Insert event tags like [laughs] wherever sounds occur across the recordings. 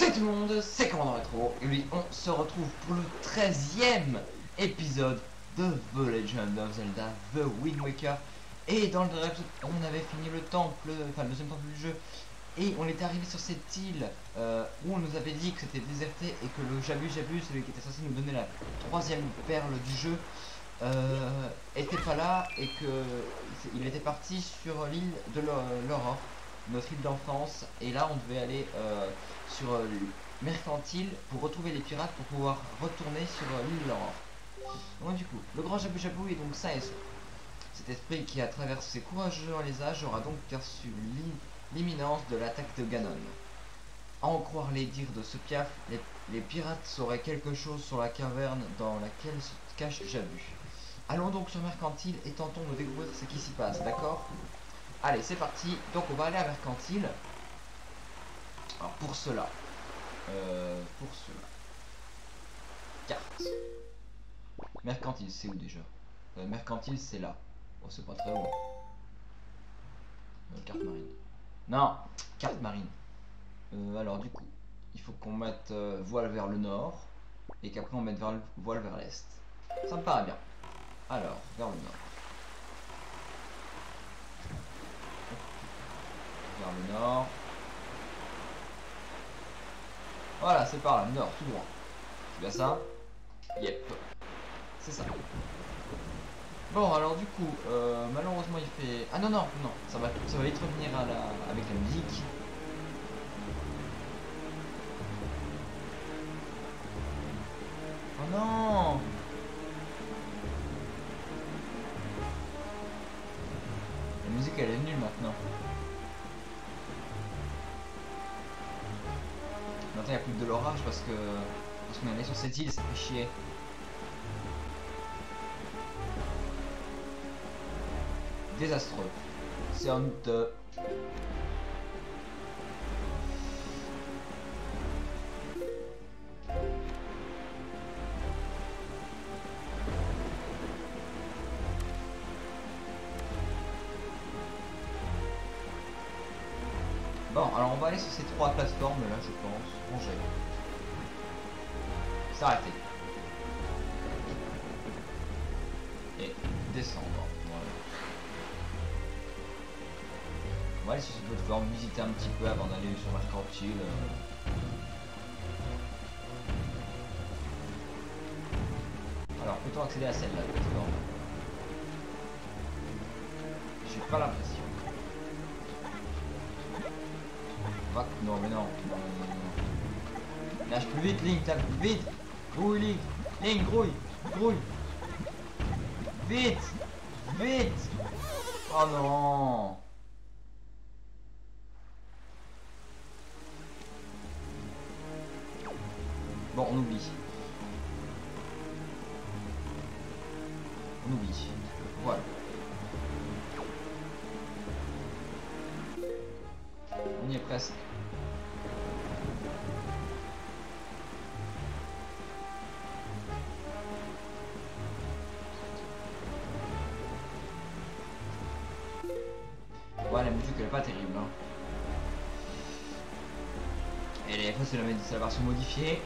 C'est tout le monde, c'est Commandant Retro, et oui, on se retrouve pour le 13ème épisode de The Legend of Zelda, The Wind Waker. Et dans le dernier épisode, on avait fini le temple, enfin le deuxième temple du jeu, et on était arrivé sur cette île euh, où on nous avait dit que c'était déserté et que le Jabu Jabu, celui qui était censé nous donner la troisième perle du jeu, euh, était pas là et que il était parti sur l'île de l'Aurore, notre île d'enfance. Et là, on devait aller euh, sur euh, Mercantile pour retrouver les pirates pour pouvoir retourner sur euh, l'île de l'Aurore. Du coup, le grand Jabu Jabu est donc sain et. Cet esprit qui a traversé dans les âges aura donc perçu l'imminence de l'attaque de Ganon. À en croire les dires de ce piaf, les pirates sauraient quelque chose sur la caverne dans laquelle se cache Jabu. Allons donc sur Mercantile et tentons de découvrir ce qui s'y passe, d'accord? Allez, c'est parti. Donc on va aller à Mercantile. Alors pour cela, euh, pour cela, carte. Mercantile, c'est où déjà? Euh, Mercantile, c'est là. Oh, c'est pas très loin. Euh, carte marine. Non, carte marine. Alors du coup, il faut qu'on mette voile vers le nord et qu'après on mette voile vers l'est. Ça me paraît bien. Alors, vers le nord. Vers le Voilà, c'est par là, nord, tout droit. C'est bien ça Yep. C'est ça. Bon, alors du coup, euh, malheureusement il fait... Ah non, non, non, ça va, ça va vite revenir à la... avec la musique. Oh non de parce que... Parce qu'on est sur cette île, ça fait chier. Désastreux. C'est honteux. Bon, alors on va aller sur ces trois plateformes là, je pense. Ranger. S'arrêter. Et descendre. Voilà. Va aller sur cette plateforme, visiter un petit peu avant d'aller sur Mercantile. euh. Alors, peut-on accéder à celle-là, J'ai pas l'impression. Non, mais non. non, non, non. Lâche plus vite, Link, tape plus vite. Grouille. Link, grouille. Grouille. Vite. Vite. Oh non. Bon, on oublie. La version modifiée.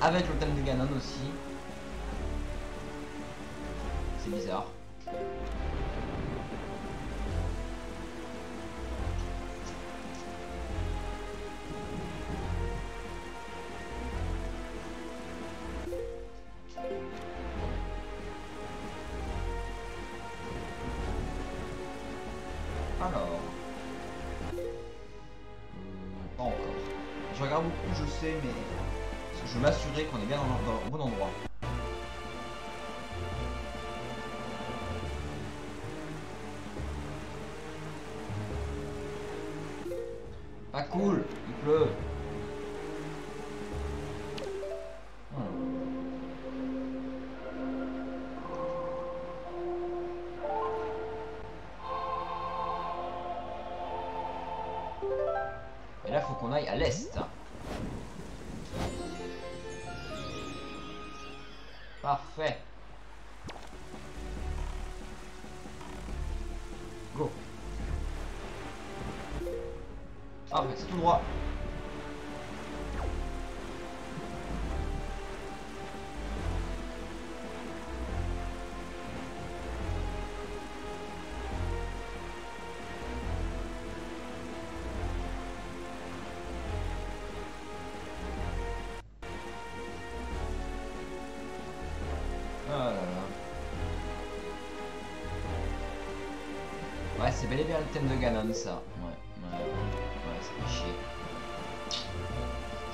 Avec le thème de Ganon aussi. C'est bizarre. Alors. Je sais, mais. je m'assurer qu'on est bien dans, au bon endroit. Parfait,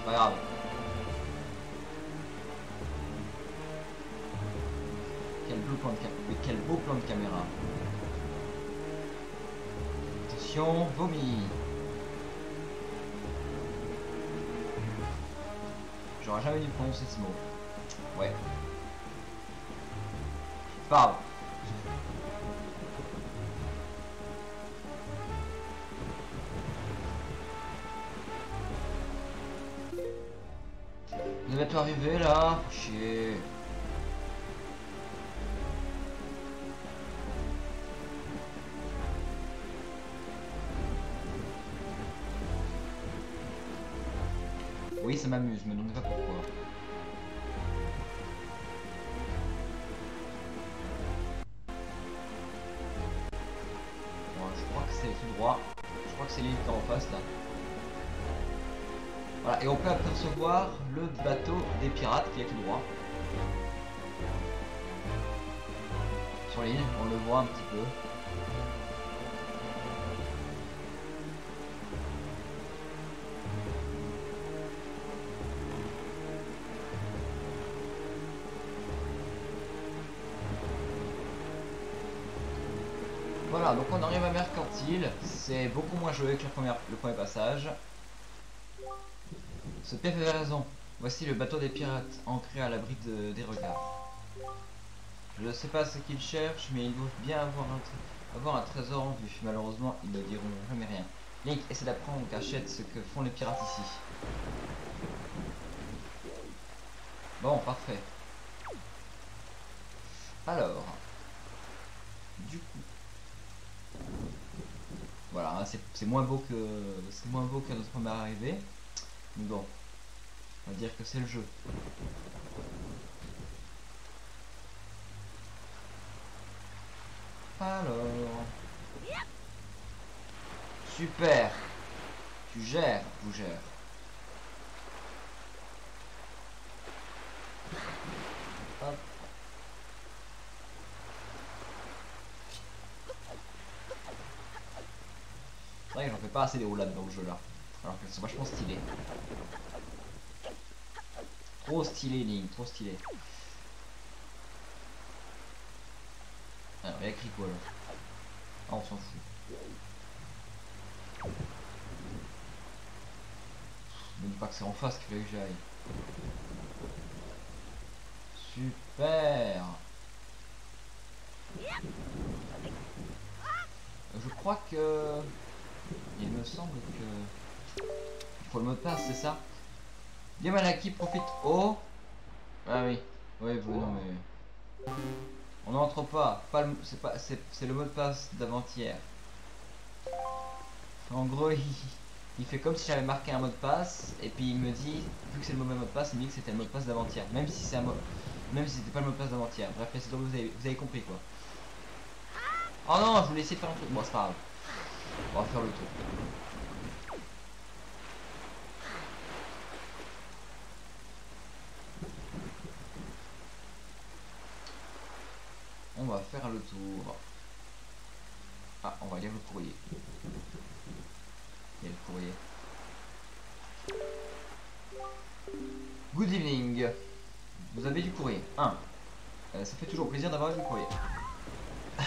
pas grave. Quel beau plan de, ca- mais quel beau plan de caméra. Attention, vomi. J'aurais jamais dû prononcer ce mot. Ouais. Êtes arrivé là Chier. Oui, ça m'amuse, me demandez des pirates qui est tout droit. Sur l'île, on le voit un petit peu. Voilà, donc on arrive à Mercantile. C'est beaucoup moins joué que le premier passage. Ce avait raison. Voici le bateau des pirates, ancré à l'abri de- des regards. Je ne sais pas ce qu'ils cherchent, mais ils doivent bien avoir un, avoir un trésor en vue. Malheureusement, ils ne diront jamais rien. Link essaie d'apprendre en cachette ce que font les pirates ici. Bon, parfait. Alors, du coup, voilà, c'est moins beau que c'est moins beau que notre première arrivée, mais bon, on va dire que c'est le jeu. Alors, super, tu gères, vous gères. Hop. C'est vrai que j'en fais pas assez des roulades dans le jeu là. Alors qu'elles sont vachement stylées. Trop stylé Link, trop stylé. Alors il y a écrit quoi là Ah on s'en fout. Ne dis pas que c'est en face qu'il fallait que j'aille. Super Je crois que... Il me semble que... Il faut le mot de passe, c'est ça? Yamanaki profite au... Ah oui. Oui, vous, non mais... On n'entre pas. C'est pas... C'est le mot de passe d'avant-hier. En gros, [laughs] il... il fait comme si j'avais marqué un mot de passe, et puis il me dit, vu que c'est le mauvais mot de passe, il me dit que c'était le mot de passe d'avant-hier. Même si c'est un mot... Même si c'était pas le mot de passe d'avant-hier. Bref, c'est vous avez... vous avez compris quoi. Oh non, je voulais essayer de faire un truc. Bon, c'est pas grave. On va faire le tour. On va faire le tour. Ah, on va lire le courrier. Il y a le courrier. Good evening. Vous avez du courrier. 1. ça fait toujours plaisir d'avoir du courrier. [coughs]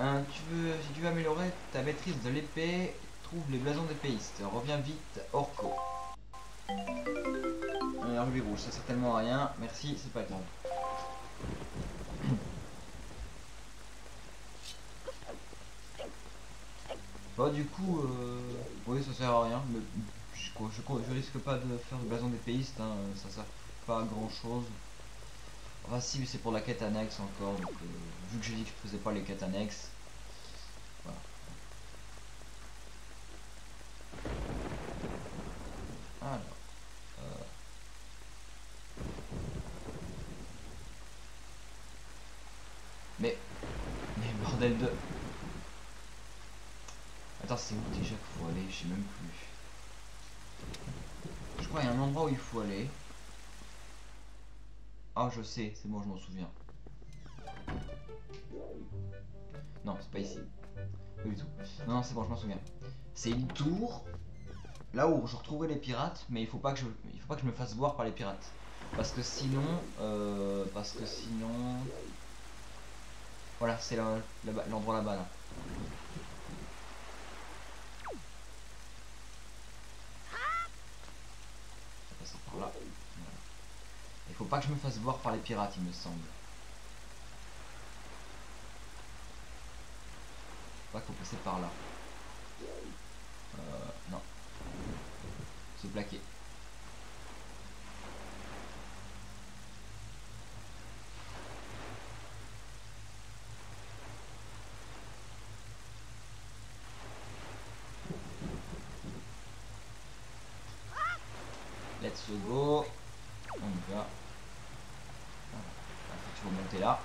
Hein, tu veux, si tu veux améliorer ta maîtrise de l'épée, trouve les blasons des péistes. Reviens vite, Orco. Un rubis rouge, ça sert tellement rien. Merci, c'est pas grave. Bah du coup, euh, oui ça sert à rien, mais je, je, risque pas de faire le blason des péistes, hein, ça sert pas à grand chose. Enfin si, c'est pour la quête annexe encore, euh, vu que j'ai dit que je faisais pas les quêtes annexes, voilà. Alors, euh, mais, mais bordel de... Attends, c'est où déjà qu'il faut aller Je sais même plus. Je crois qu'il y a un endroit où il faut aller. Ah, je sais, c'est bon, je m'en souviens. Non, c'est pas ici. Du tout. Non, c'est bon, je m'en souviens. C'est une tour. Là où je retrouverai les pirates, mais il faut pas que je, faut pas que je me fasse voir par les pirates. Parce que sinon, euh, parce que sinon, voilà, c'est l'endroit là-bas là. par là. Il faut pas que je me fasse voir par les pirates, il me semble. Pas faut passer par là. Euh, non. Se plaquer. Let's go. On y va. Tu vas monter là.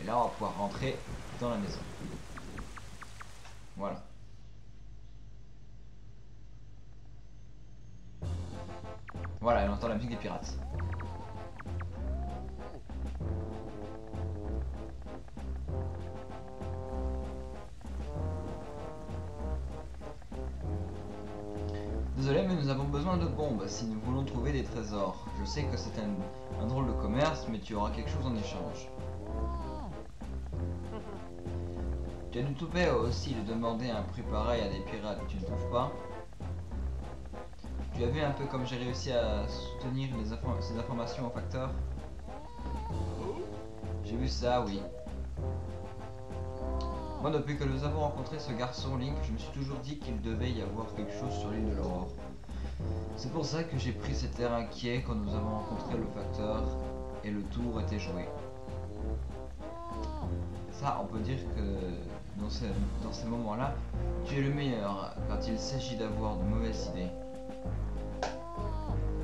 Et là, on va pouvoir rentrer dans la maison. Voilà. Voilà, elle entend la musique des pirates. Si nous voulons trouver des trésors. Je sais que c'est un, drôle de commerce, mais tu auras quelque chose en échange. Tu as du tout aussi de demander un prix pareil à des pirates, tu ne trouves pas? Tu as vu un peu comme j'ai réussi à soutenir les ces informations au facteur? J'ai vu ça, oui. Moi, depuis que nous avons rencontré ce garçon Link, je me suis toujours dit qu'il devait y avoir quelque chose sur l'île de l'aurore. C'est pour ça que j'ai pris cet air inquiet quand nous avons rencontré le facteur et le tour était joué. Ça, on peut dire que dans ces, moments-là, tu es le meilleur quand il s'agit d'avoir de mauvaises idées.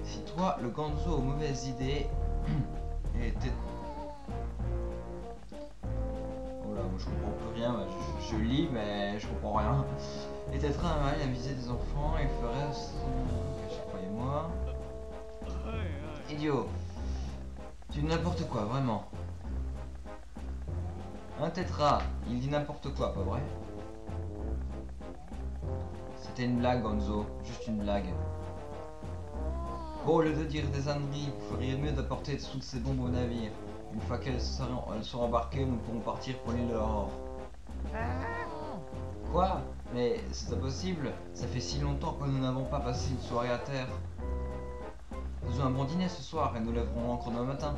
Si toi, le Ganzo aux mauvaises idées, [clears throat] était je comprends plus rien, je, lis mais je comprends rien. Et être un mal à viser des enfants et ferait. Idiot. Tu dis n'importe quoi, vraiment. Un tétra, il dit n'importe quoi, pas vrai? C'était une blague, Gonzo. Juste une blague. Bon, au lieu de dire des âneries, vous feriez mieux d'apporter toutes ces bombes au navire. Une fois qu'elles sont embarquées, nous pourrons partir pour l'île de l'aurore. Quoi? Mais c'est impossible Ça fait si longtemps que nous n'avons pas passé une soirée à terre. Avons un bon dîner ce soir et nous lèverons l'encre demain matin.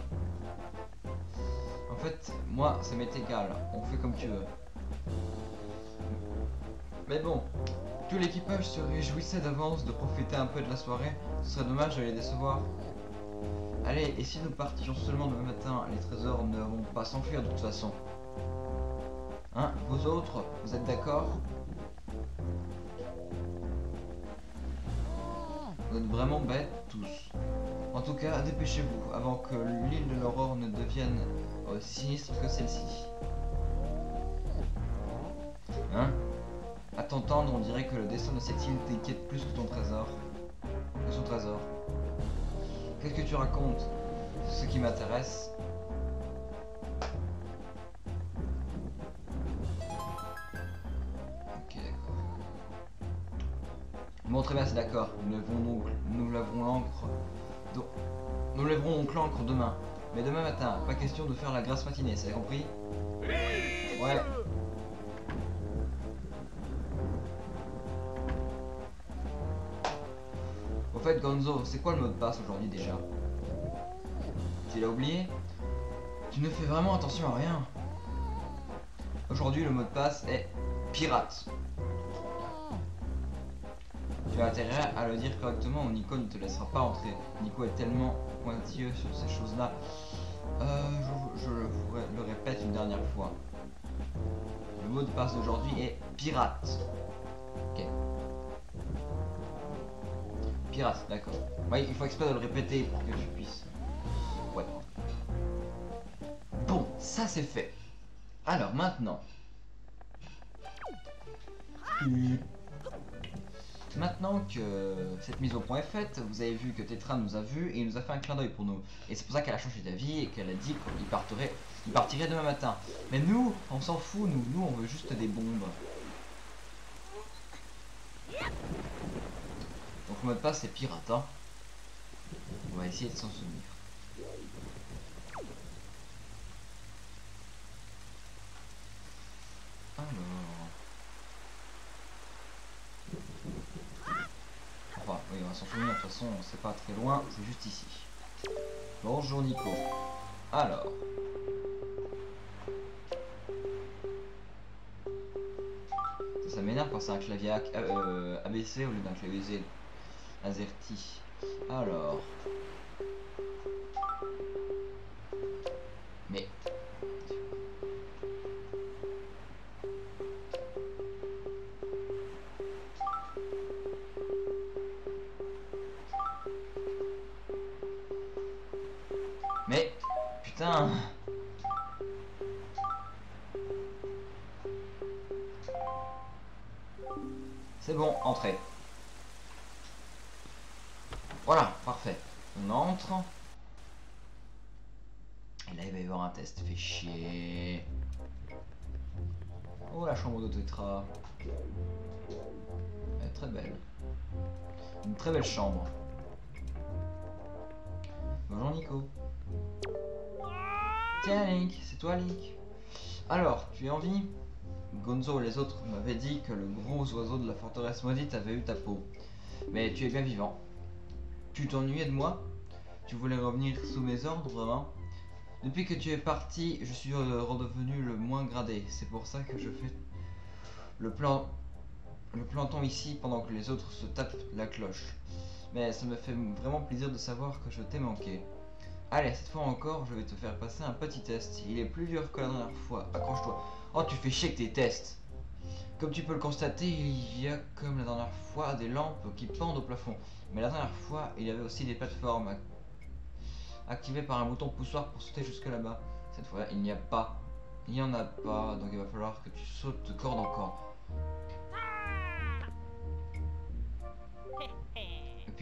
En fait, moi, ça m'est égal. On fait comme tu veux. Mais bon, tout l'équipage se réjouissait d'avance de profiter un peu de la soirée. Ce serait dommage de les décevoir. Allez, et si nous partions seulement demain matin, les trésors ne vont pas s'enfuir de toute façon. Hein Vous autres, vous êtes d'accord? Vous êtes vraiment bêtes tous. En tout cas, dépêchez-vous avant que l'île de l'aurore ne devienne aussi sinistre que celle-ci. Hein? À t'entendre, on dirait que le destin de cette île t'inquiète plus que ton trésor. Que son trésor. Qu'est-ce que tu racontes? Ce qui m'intéresse. Bon, très bien, c'est d'accord. Nous donc, nous lèverons l'encre. Nous lèverons donc l'encre demain. Mais demain matin, pas question de faire la grasse matinée, ça a compris Ouais. En fait, Gonzo, c'est quoi le mot de passe aujourd'hui déjà? Tu l'as oublié? Tu ne fais vraiment attention à rien. Aujourd'hui, le mot de passe est pirate. Tu as intérêt à le dire correctement ou Nico ne te laissera pas entrer. Nico est tellement pointilleux sur ces choses-là. Euh, je, je le répète une dernière fois. Le mot de passe d'aujourd'hui est pirate. Ok. Pirate, d'accord. Ouais, il faut exprès de le répéter pour que tu puisses. Ouais. Bon, ça c'est fait. Alors maintenant. Maintenant que cette mise au point est faite, vous avez vu que Tetra nous a vus et il nous a fait un clin d'œil pour nous. Et c'est pour ça qu'elle a changé d'avis et qu'elle a dit qu'il partirait, il partirait demain matin. Mais nous, on s'en fout, nous, nous on veut juste des bombes. Donc le mot de passe c'est pirate, hein. On va essayer de s'en souvenir. Alors... Enfin, oui, on va s'en souvenir, de toute façon, c'est pas très loin, c'est juste ici. Bonjour Nico. Alors... Ça, m'énerve quand c'est un clavier A- euh, ABC au lieu d'un clavier Z. AZERTY. Alors... Putain C'est bon, entrez. Voilà, parfait. On entre. Et là, il va y avoir un test. Fait chier. Oh, la chambre de Tetra. Elle est très belle. Une très belle chambre. Bonjour Nico. Tiens Link, c'est toi Link. Alors, tu es en vie Gonzo et les autres m'avaient dit que le gros oiseau de la forteresse maudite avait eu ta peau. Mais tu es bien vivant. Tu t'ennuyais de moi? Tu voulais revenir sous mes ordres, vraiment? Depuis que tu es parti, je suis euh, redevenu le moins gradé. C'est pour ça que je fais le plan le planton ici pendant que les autres se tapent la cloche. Mais ça me fait vraiment plaisir de savoir que je t'ai manqué. Allez, cette fois encore, je vais te faire passer un petit test. Il est plus dur que la dernière fois. Accroche-toi. Oh, tu fais chier avec tes tests. Comme tu peux le constater, il y a comme la dernière fois des lampes qui pendent au plafond. Mais la dernière fois, il y avait aussi des plateformes ac- activées par un bouton poussoir pour sauter jusque là-bas. Cette fois, il n'y a pas. Il n'y en a pas, donc il va falloir que tu sautes de corde en corde.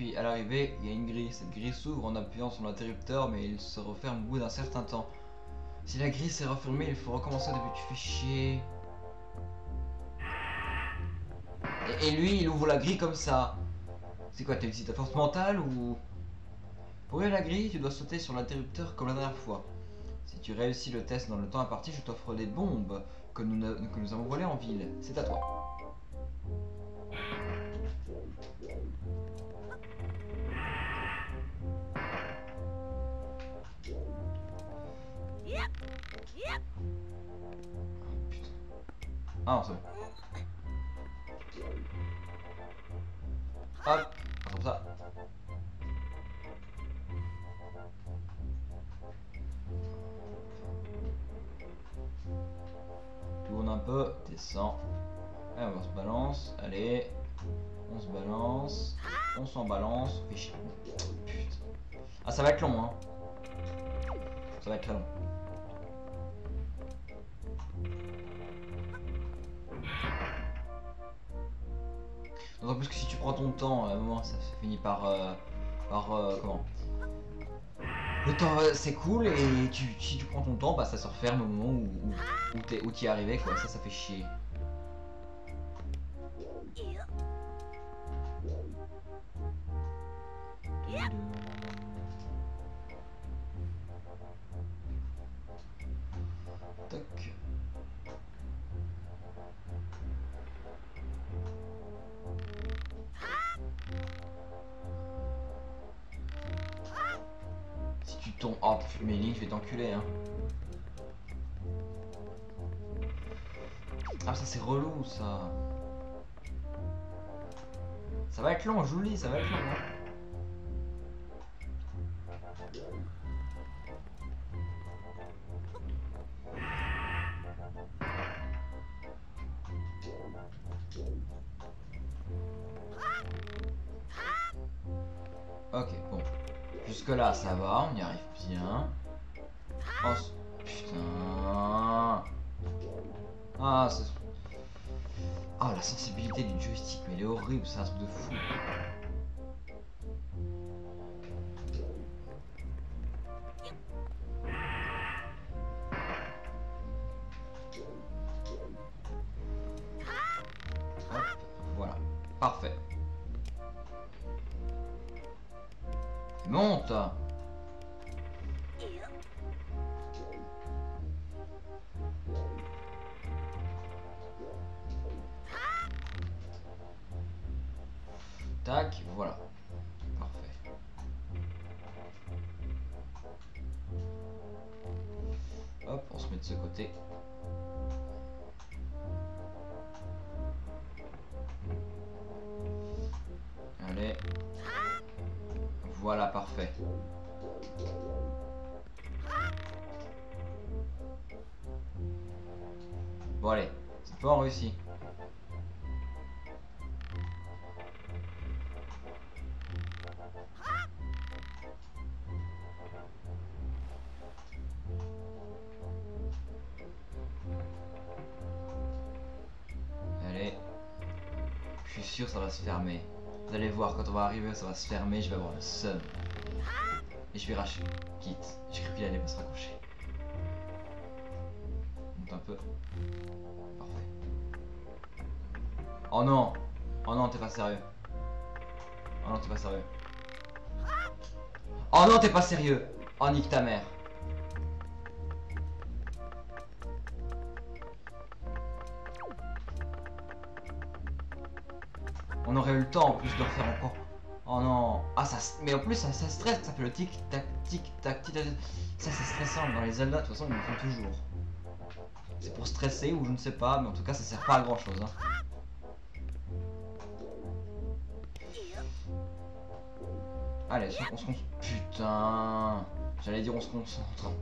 Puis à l'arrivée, il y a une grille. Cette grille s'ouvre en appuyant sur l'interrupteur, mais il se referme au bout d'un certain temps. Si la grille s'est refermée, il faut recommencer depuis. Tu fais chier. Et, lui, il ouvre la grille comme ça. C'est quoi, t'as utilisé ta force mentale ou... Pour ouvrir la grille, tu dois sauter sur l'interrupteur comme la dernière fois. Si tu réussis le test dans le temps imparti, je t'offre des bombes que nous, que nous avons volées en ville. C'est à toi. Ah non, c'est bon. Hop, comme ça. Tourne un peu, descend. Allez, on se balance. Allez, on se balance. On s'en balance. Putain. Ah, ça va être long, hein. Ça va être très long. D'autant plus que si tu prends ton temps, à un moment, ça finit par. euh, par. euh, comment Le temps, euh, c'est cool, et tu, si tu prends ton temps, bah ça se referme au moment où, où, où où t'y es arrivé, quoi. Ça, ça fait chier. Tombes... Oh, mais Link, je vais t'enculer, hein. Ah, ça, c'est relou, ça. Ça va être long, je ça va être long, hein. Là, ça va, on y arrive bien. Oh, putain. Ah. Ah, la sensibilité du joystick, mais elle est horrible, c'est un truc de fou. Voilà, parfait. Monte Tac, voilà. Parfait. Hop, on se met de ce côté. Parfait. Bon allez, c'est pas réussi. Allez. Je suis sûr ça va se fermer. Vous allez voir, quand on va arriver, ça va se fermer, je vais avoir le seum. Et je vais racher. Quitte. J'ai cru qu'il allait pas se raccrocher. Monte un peu. Parfait. Oh non Oh non, t'es pas sérieux. Oh non, t'es pas sérieux. Oh non, t'es pas sérieux Oh, nique ta mère. On aurait eu le temps en plus de refaire encore. Oh non. Ah ça. Mais en plus ça, ça stresse, ça fait le tic tac tic tac tic tac. Ça c'est stressant dans les Zelda de toute façon ils le font toujours. C'est pour stresser ou je ne sais pas, mais en tout cas ça sert pas à grand chose. Hein. Allez, on se concentre. Putain. J'allais dire on se concentre.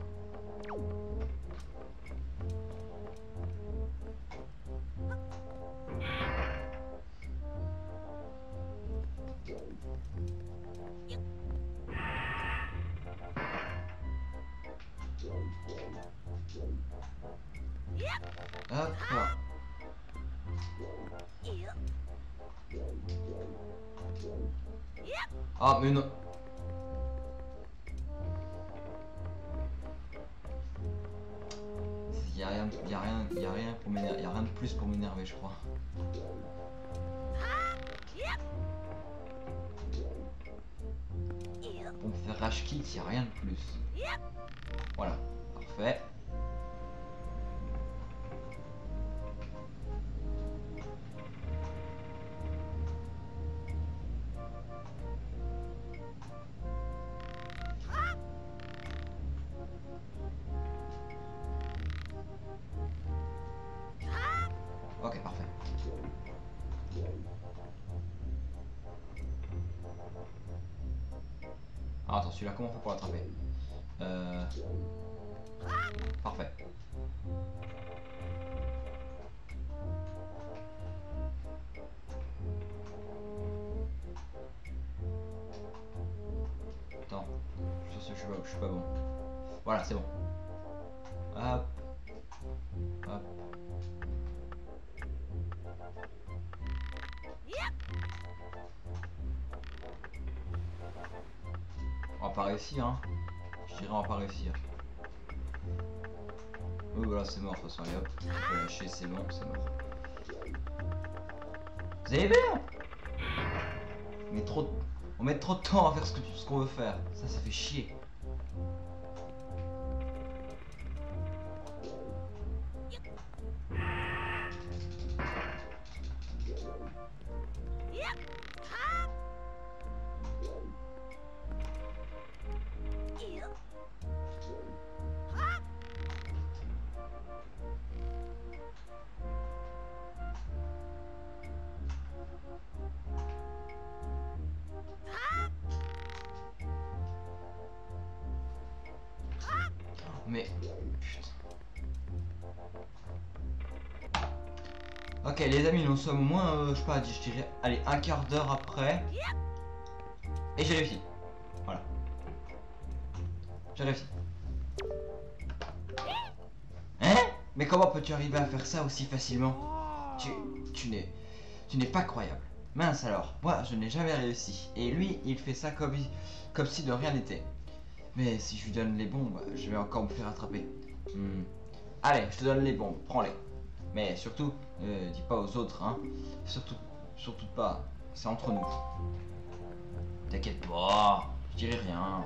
Voilà, parfait. Ok, parfait. Celui-là, comment on fait pour l'attraper euh... Parfait. Attends, je, suis pas, je suis pas bon. Voilà, c'est bon. Hein. Je dirais on va pas réussir. Oui, voilà, c'est mort, de toute façon, allez hop. Lâcher, c'est bon, c'est mort. Vous avez hein Mais trop... On met trop de temps à faire ce qu'on veut faire. Ça, ça fait chier. Mais... Ok les amis, nous sommes au moins, euh, je sais pas, je dirais, allez, un quart d'heure après. Et j'ai réussi. Voilà. J'ai réussi. Hein? Mais comment peux-tu arriver à faire ça aussi facilement? Tu, tu n'es, tu n'es pas croyable. Mince alors, moi je n'ai jamais réussi. Et lui, il fait ça comme si de rien n'était. Mais si je lui donne les bombes, je vais encore me faire attraper. Hmm. Allez, je te donne les bombes, prends-les. Mais surtout, euh, dis pas aux autres, hein. Surtout, surtout pas. C'est entre nous. T'inquiète pas, je dirai rien.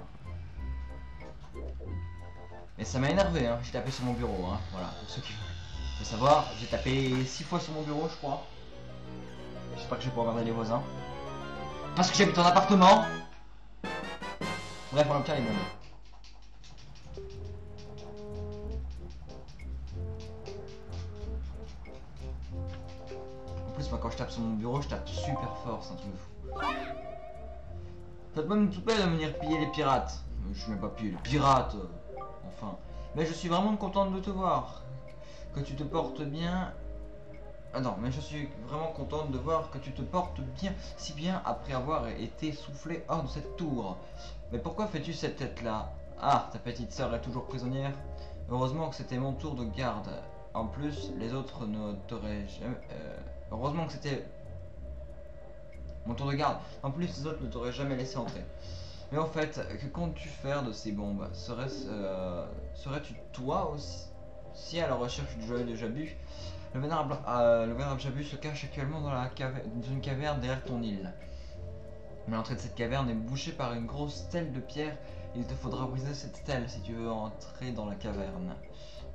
Mais ça m'a énervé, hein. J'ai tapé sur mon bureau, hein. Voilà, pour ceux qui veulent savoir, j'ai tapé 6 fois sur mon bureau, je crois. J'espère que je vais pouvoir regarder les voisins. Parce que j'habite en appartement Bref, on les bombes. En plus, moi, quand je tape sur mon bureau, je tape super fort, c'est un truc de fou. Faites même tout de venir piller les pirates. Je suis même pas piller les pirates. Enfin. Mais je suis vraiment contente de te voir. Que tu te portes bien ah non, mais je suis vraiment contente de voir que tu te portes bien, si bien après avoir été soufflé hors de cette tour. Mais pourquoi fais-tu cette tête-là? Ah, ta petite sœur est toujours prisonnière Heureusement que c'était mon tour de garde. En plus, les autres ne t'auraient jamais... Euh, heureusement que c'était... Mon tour de garde. En plus, les autres ne t'auraient jamais laissé entrer. Mais en fait, que comptes-tu faire de ces bombes? Euh, Serais-tu toi aussi si à la recherche du joyau de Jabu le vénérable, euh, le Jabu se cache actuellement dans, la dans une caverne derrière ton île. Mais l'entrée de cette caverne est bouchée par une grosse stèle de pierre. Il te faudra briser cette stèle si tu veux entrer dans la caverne.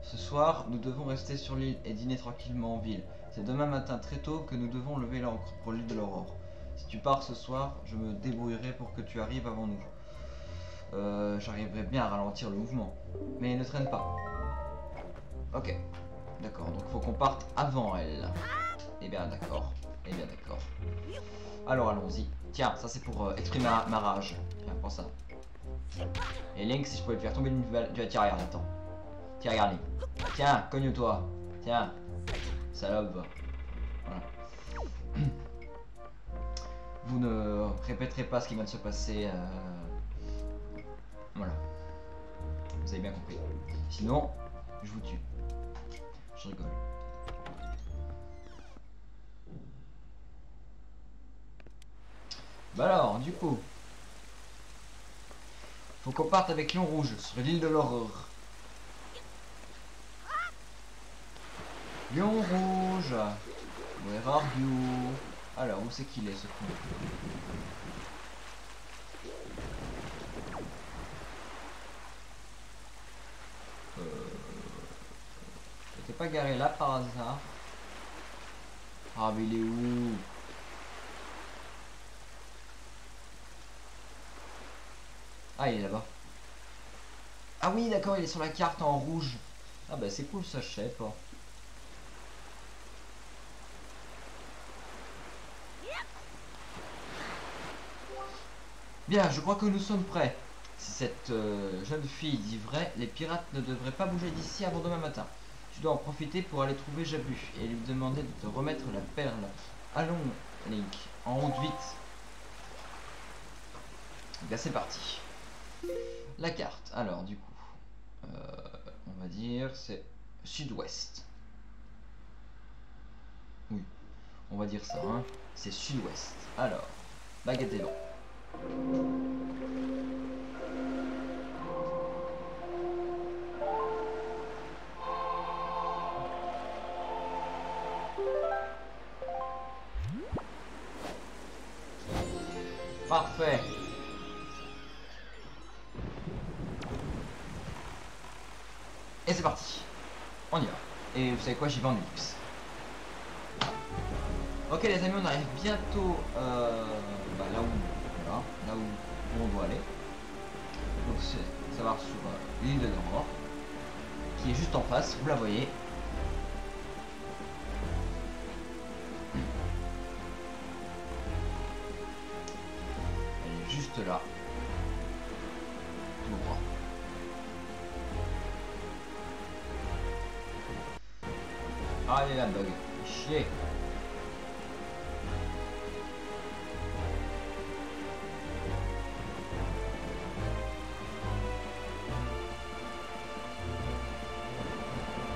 Ce soir, nous devons rester sur l'île et dîner tranquillement en ville. C'est demain matin très tôt que nous devons lever l'ancre pour l'île de l'aurore. Si tu pars ce soir, je me débrouillerai pour que tu arrives avant nous. Euh, J'arriverai bien à ralentir le mouvement. Mais ne traîne pas. Ok. D'accord, donc faut qu'on parte avant elle. Eh bien d'accord, eh bien d'accord. Alors allons-y. Tiens, ça c'est pour euh, exprimer ma, rage. Tiens, prends ça. Et Link, si je pouvais le faire tomber une nouvelle... Tiens, regarde, attends. Tiens, regarde Link. Tiens, cogne-toi. Tiens. Salope. Voilà. Vous ne répéterez pas ce qui vient de se passer. Euh... Voilà. Vous avez bien compris. Sinon, je vous tue. Je rigole. Bah alors, du coup. Faut qu'on parte avec Lion Rouge sur l'île de l'horreur. Lion Rouge. Where are you? Alors, où c'est qu'il est ce con? Pas garé là par hasard? Ah mais il est où? Ah il est là-bas. Ah oui d'accord il est sur la carte en rouge. Ah bah c'est cool ça je sais pas. Bien, je crois que nous sommes prêts. Si cette euh, jeune fille dit vrai, les pirates ne devraient pas bouger d'ici avant demain matin. Tu dois en profiter pour aller trouver Jabu et lui demander de te remettre la perle. Allons, Link, en route vite. Bien, c'est parti. La carte, alors du coup, euh, on va dire c'est sud-ouest. Oui, on va dire ça, hein. c'est sud-ouest. Alors, baguette des Parfait. Et c'est parti. On y va. Et vous savez quoi, j'y vais en X. Ok les amis, on arrive bientôt euh, bah, là, où, là où on doit aller. Donc c'est savoir sur euh, l'île de Nord, qui est juste en face, vous la voyez. là. La bug. Chier.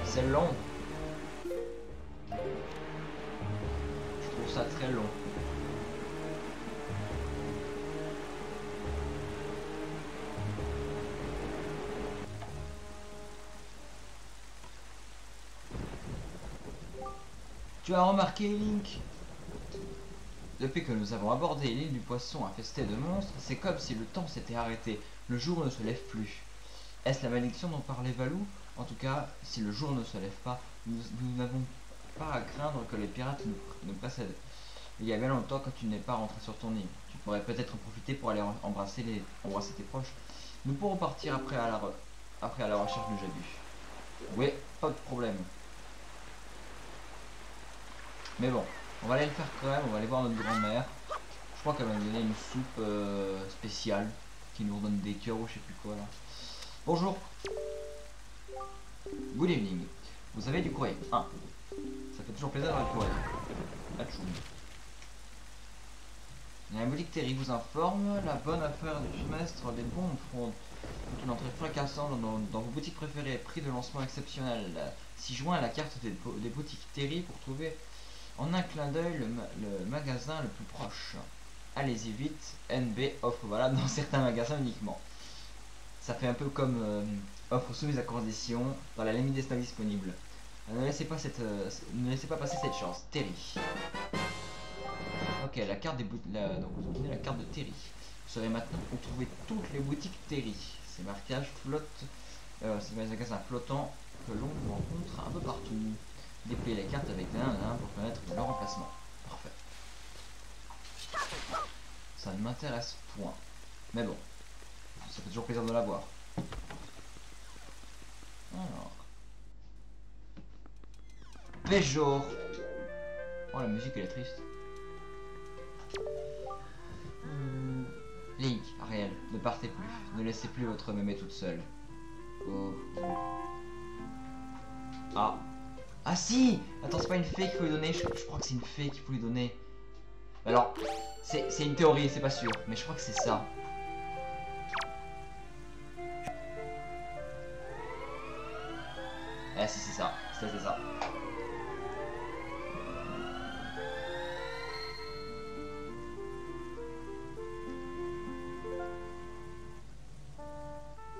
C'est long. ça très long. Tu as remarqué, Link? Depuis que nous avons abordé l'île du poisson infestée de monstres, c'est comme si le temps s'était arrêté. Le jour ne se lève plus. Est-ce la malédiction dont parlait Valou? En tout cas, si le jour ne se lève pas, nous n'avons pas à craindre que les pirates nous, nous précèdent. Il y a bien longtemps que tu n'es pas rentré sur ton île. Tu pourrais peut-être en profiter pour aller embrasser, les, embrasser tes proches. Nous pourrons partir après à la, après à la recherche du Jabu. Oui, pas de problème. Mais bon, on va aller le faire quand même, on va aller voir notre grand-mère. Je crois qu'elle va nous donner une soupe euh, spéciale qui nous donne des cœurs ou je sais plus quoi là. Bonjour. Good evening. Vous avez du courrier 1. Ça fait toujours plaisir d'avoir du courrier. La boutique Terry vous informe la bonne affaire du semestre des bons fraude. Une entrée fracassante dans, vos boutiques préférées. Prix de lancement exceptionnel. 6 juin à la carte des boutiques Terry pour trouver en un clin d'œil le, magasin le plus proche. Allez-y vite, NB offre valable [laughs] dans certains magasins uniquement. Ça fait un peu comme euh, offre soumise à condition dans la limite des stocks disponibles. Euh, ne laissez pas cette, euh, ne laissez pas passer cette chance. Terry. Ok, la carte des boutiques, donc vous la carte de Terry. Vous savez maintenant où trouver toutes les boutiques Terry. Ces marquages flottent, euh, ces magasins flottants que l'on rencontre un peu partout. Dépliez les cartes avec un pour connaître leur emplacement. Parfait. Ça ne m'intéresse point. Mais bon, ça fait toujours plaisir de la voir. Alors. Péjor. Oh, la musique elle est triste. Hmm. Link, Ariel, ne partez plus. Ne laissez plus votre mémé toute seule. Oh. Ah. Ah si Attends, c'est pas une fée qu'il faut lui donner. Je, je crois que c'est une fée qu'il faut lui donner. Alors, c'est une théorie, c'est pas sûr. Mais je crois que c'est ça. Ah si, c'est ça. C'est ça.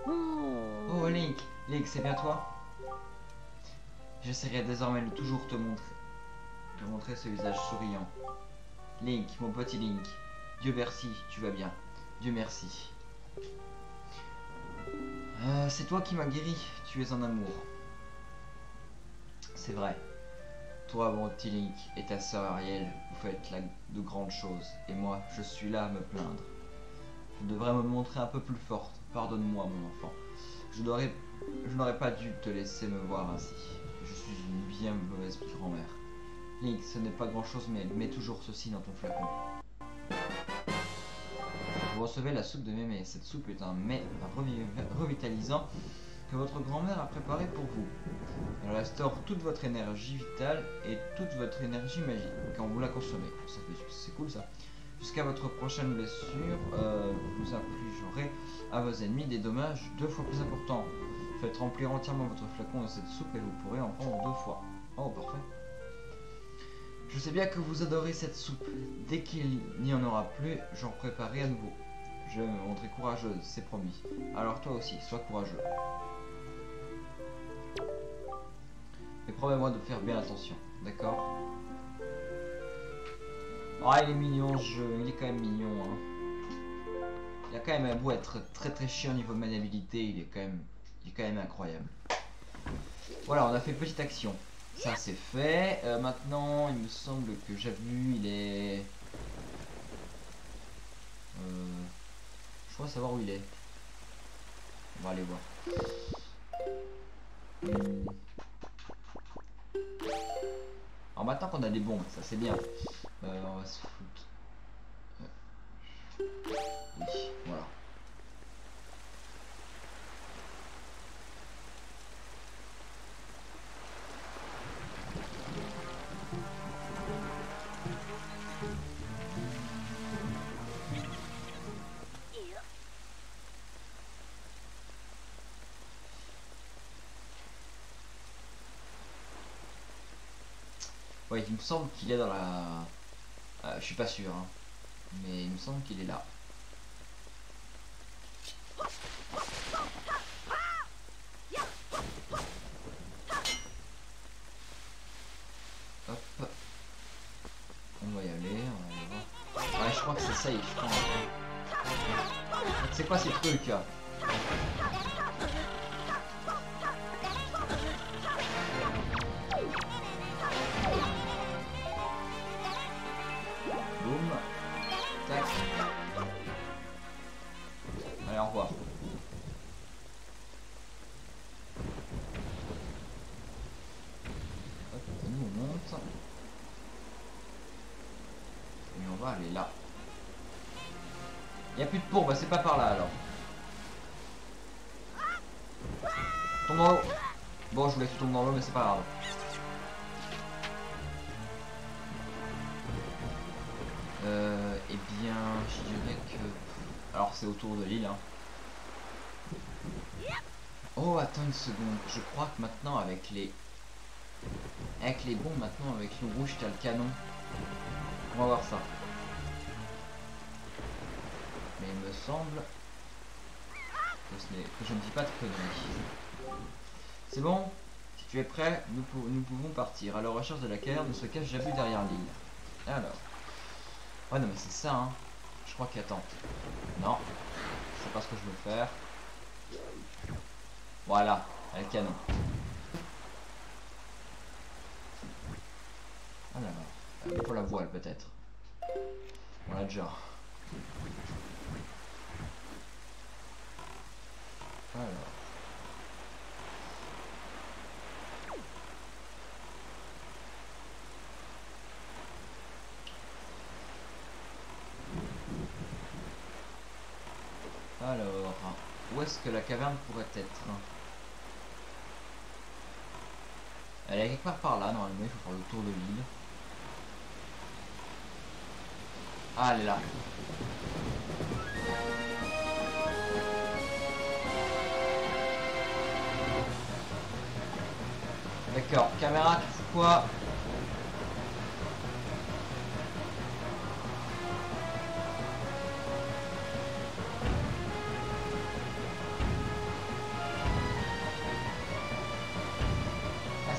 Oh Link, Link, c'est bien toi? J'essaierai désormais de toujours te montrer, te montrer ce visage souriant. Link, mon petit Link, Dieu merci, tu vas bien. Dieu merci. Euh, c'est toi qui m'as guéri, tu es en amour. C'est vrai. Toi, mon petit Link, et ta sœur Ariel, vous faites la, de grandes choses. Et moi, je suis là à me plaindre. Je devrais me montrer un peu plus forte. Pardonne-moi, mon enfant. Je n'aurais pas dû te laisser me voir ainsi. Je suis une bien mauvaise grand-mère. Link, ce n'est pas grand-chose, mais mets toujours ceci dans ton flacon. Vous recevez la soupe de mémé. Cette soupe est un mets revitalisant que votre grand-mère a préparé pour vous. Elle restaure toute votre énergie vitale et toute votre énergie magique quand vous la consommez. C'est cool ça. Jusqu'à votre prochaine blessure, euh, vous infligerez à vos ennemis des dommages deux fois plus importants. Faites remplir entièrement votre flacon de cette soupe et vous pourrez en prendre deux fois. Oh, parfait. Je sais bien que vous adorez cette soupe. Dès qu'il n'y en aura plus, j'en préparerai à nouveau. Je me montrer courageuse, c'est promis. Alors toi aussi, sois courageux. Mais promets-moi de faire bien attention, d'accord? Ah, il est mignon ce jeu, il est quand même mignon. Hein. Il a quand même un beau être très très chiant au niveau de maniabilité, il est quand même, il est quand même incroyable. Voilà, on a fait petite action. Ça c'est fait. Euh, maintenant, il me semble que j'ai vu, il est... Euh, je crois savoir où il est. On va aller voir. Hmm. Alors maintenant qu'on a des bombes, ça c'est bien. Euh, on va se foutre. Oui, voilà. Me semble qu'il est dans la Euh, je suis pas sûr, hein. mais il me semble qu'il est là. Hop. On va y aller, on va voir. Ouais, je crois que c'est crois. C'est quoi ces trucs A plus de pourbe, bah c'est pas par là alors. Tombe dans l'eau. Bon, je voulais que tu tombes dans l'eau, mais c'est pas grave. Euh, eh bien, je dirais que... Alors, c'est autour de l'île, hein. Oh, attends une seconde. Je crois que maintenant, avec les... Avec les bombes, maintenant, avec le rouge, t'as le canon. On va voir ça. Que, je ne dis pas de conneries. C'est bon? Si tu es prêt, nous, pou- nous pouvons partir. À la recherche de la caverne ne se cache Jabu derrière l'île. Alors. Ouais, non, mais c'est ça, hein. Je crois qu'attends. Non. C'est pas ce que je veux faire. Voilà. Elle canon. Alors. euh, pour la voile, peut-être. On l'a déjà. Alors. Alors, où est-ce que la caverne pourrait être? Elle est quelque part par là, normalement, il faut faire le tour de l'île. Ah, elle est là. D'accord, caméra, tu quoi Ah.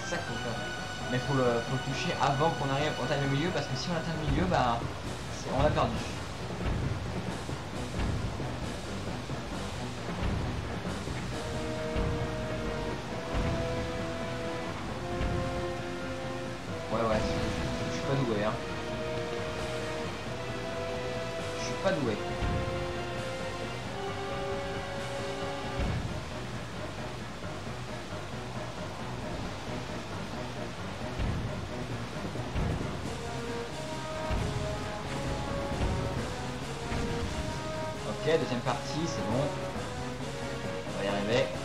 Mais faut le, faut le toucher avant qu'on arrive, on atteint le milieu, parce que si on atteint le milieu, bah, on a perdu. Deuxième partie, c'est bon. On va y arriver.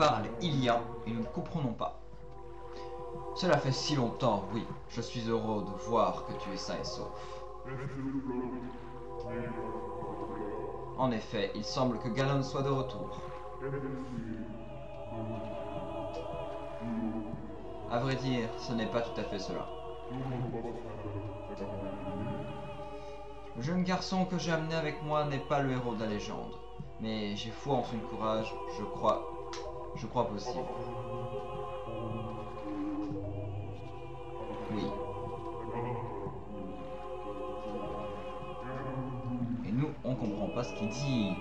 Il parle Ilia, et nous ne comprenons pas. Cela fait si longtemps, oui. Je suis heureux de voir que tu es sain et sauf. En effet, il semble que Ganon soit de retour. À vrai dire, ce n'est pas tout à fait cela. Le jeune garçon que j'ai amené avec moi n'est pas le héros de la légende, mais j'ai foi en son courage, je crois, je crois possible. Oui. Et nous, on comprend pas ce qu'il dit.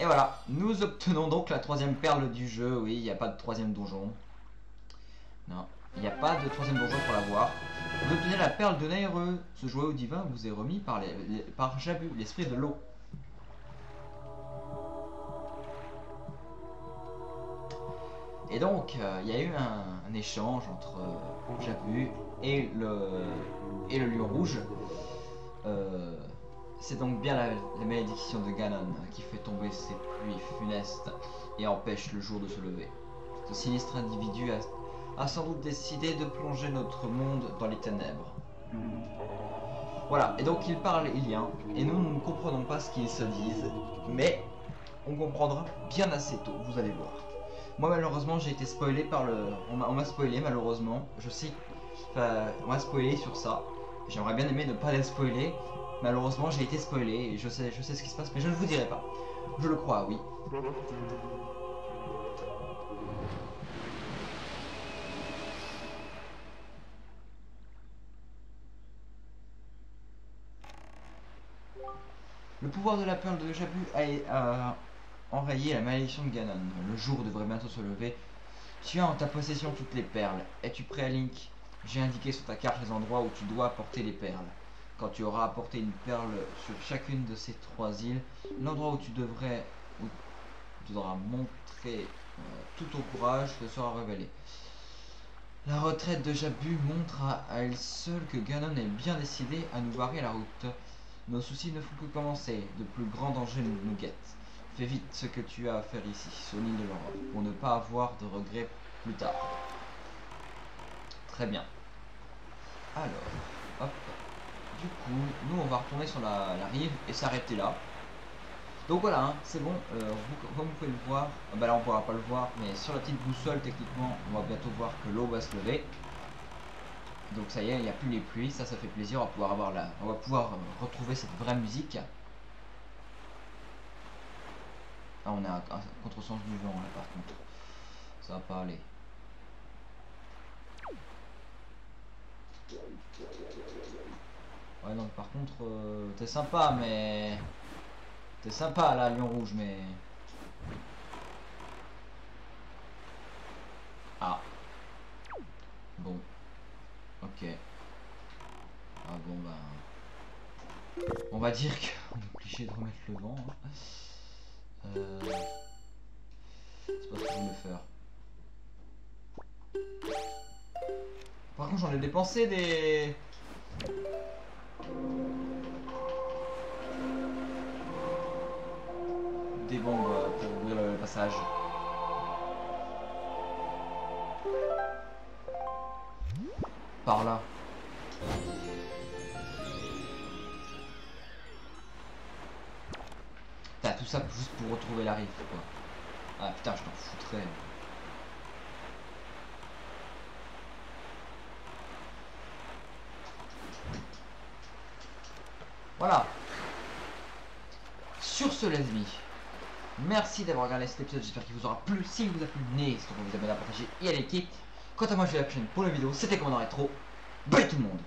Et voilà, nous obtenons donc la troisième perle du jeu. Oui, il n'y a pas de troisième donjon. Non, il n'y a pas de troisième donjon pour l'avoir. Vous obtenez la perle de Naireux. Ce joyau divin vous est remis par, les, Jabu, l'esprit de l'eau. Et donc, euh, il y a eu un, échange entre euh, Jabu et le, lion rouge. Euh, c'est donc bien la, la malédiction de Ganon qui fait tomber ces pluies funestes et empêche le jour de se lever. Ce sinistre individu a, a sans doute décidé de plonger notre monde dans les ténèbres. Voilà, et donc ils parlent ilien, et nous, nous ne comprenons pas ce qu'ils se disent, mais on comprendra bien assez tôt, vous allez voir. Moi malheureusement j'ai été spoilé par le... On m'a spoilé malheureusement, je sais... Enfin, on m'a spoilé sur ça. J'aimerais bien aimé ne pas les spoiler. Malheureusement j'ai été spoilé et je sais, je sais ce qui se passe, mais je ne vous dirai pas. Je le crois, oui. Le pouvoir de la perle de Jabu a, enrayé la malédiction de Ganon. Le jour devrait bientôt se lever. Tu as en ta possession toutes les perles. Es-tu prêt, Link? J'ai indiqué sur ta carte les endroits où tu dois apporter les perles. Quand tu auras apporté une perle sur chacune de ces trois îles, l'endroit où tu devrais, tu devras montrer euh, tout ton courage te sera révélé. La retraite de Jabu montre à elle seule que Ganon est bien décidé à nous barrer la route. Nos soucis ne font que commencer. De plus grands dangers nous, guettent. Fais vite ce que tu as à faire ici, sur l'île de l'Europe, pour ne pas avoir de regrets plus tard. Très bien. Alors, hop. Du coup, nous on va retourner sur la, rive et s'arrêter là. Donc voilà, hein, c'est bon, euh, comme vous pouvez le voir, ah bah là on pourra pas le voir, mais sur la petite boussole techniquement, on va bientôt voir que l'eau va se lever. Donc ça y est, il n'y a plus les pluies, ça ça fait plaisir, on va pouvoir avoir la, on va pouvoir euh, retrouver cette vraie musique. Ah on a un, contresens du vent là par contre, ça va pas aller. Ouais donc par contre, euh, t'es sympa mais... T'es sympa là, Lion Rouge, mais... Ah. Bon. Ok. Ah bon bah... On va dire qu'on [laughs] est obligé de remettre le vent. hein. Euh... C'est pas ce que je voulais faire. Par contre j'en ai dépensé des... Des bombes euh, pour ouvrir le passage. Par là. T'as tout ça juste pour retrouver la rive quoi. Ah putain je t'en foutrais. Voilà. Sur ce les amis, merci d'avoir regardé cet épisode, j'espère qu'il vous aura plu. S'il vous a plu, n'hésitez pas à vous abonner, à partager et à liker. Quant à moi je vais la pour la vidéo, c'était Commandant Rétro. Bye tout le monde